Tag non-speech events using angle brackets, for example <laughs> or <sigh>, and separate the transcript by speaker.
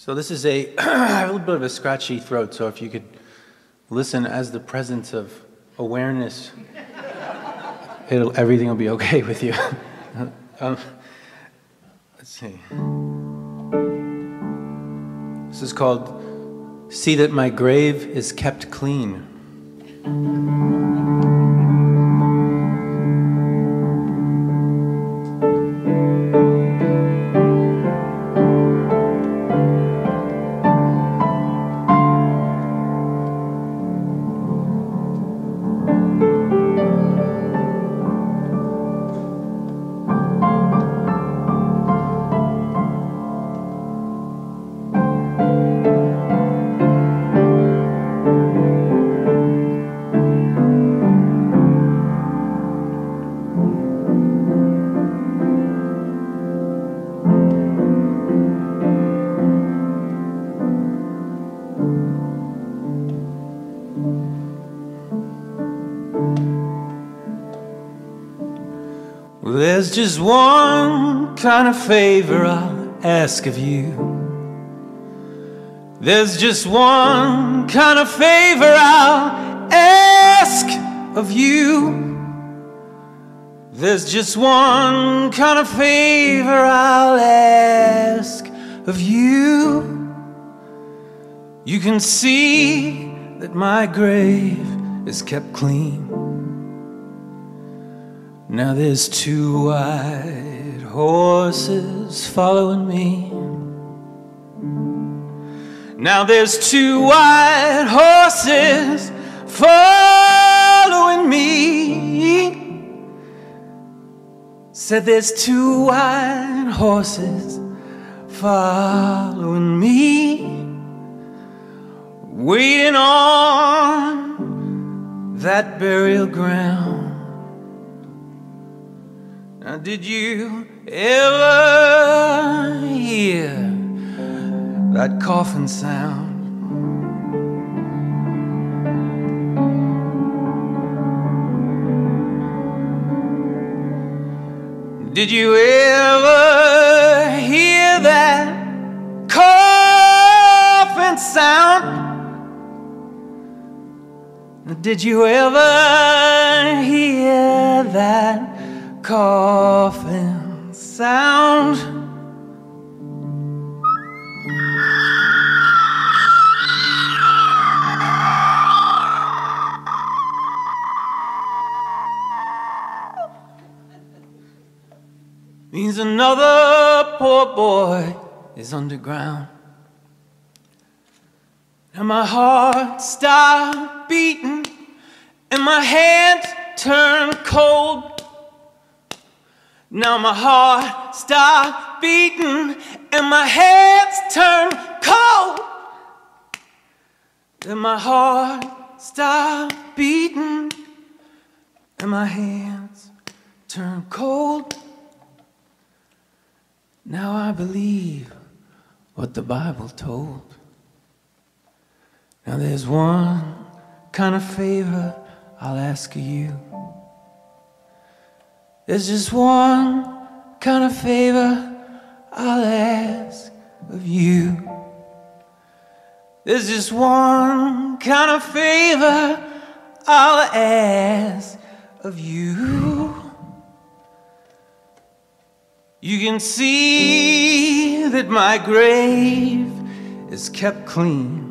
Speaker 1: So this is a, <clears throat> a little bit of a scratchy throat, so if you could listen as the presence of awareness, everything will be okay with you. <laughs> um, let's see. This is called See That My Grave is Kept Clean. There's just one kind of favor I'll ask of you. There's just one kind of favor I'll ask of you. There's just one kind of favor I'll ask of you. You can see that my grave is kept clean. Now there's two white horses following me. Now there's two white horses following me. Said there's two white horses following me. Waiting on that burial ground. Now, did you ever hear that coffin sound? Did you ever hear that coffin sound? Did you ever hear that? Coffin sound. Means another poor boy is underground. And my heart stopped beating, and my hands turned cold. Now my heart stopped beating and my hands turned cold. Then my heart stopped beating and my hands turned cold. Now I believe what the Bible told. Now there's one kind of favor I'll ask of you. There's just one kind of favor I'll ask of you. There's just one kind of favor I'll ask of you. You can see that my grave is kept clean.